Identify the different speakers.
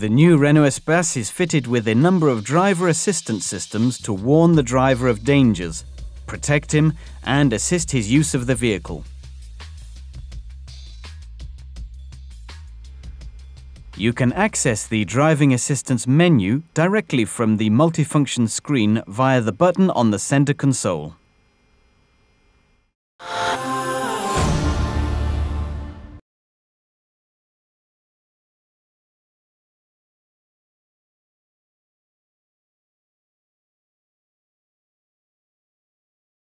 Speaker 1: The new Renault Espace is fitted with a number of driver assistance systems to warn the driver of dangers, protect him, and assist his use of the vehicle. You can access the driving assistance menu directly from the multifunction screen via the button on the center console.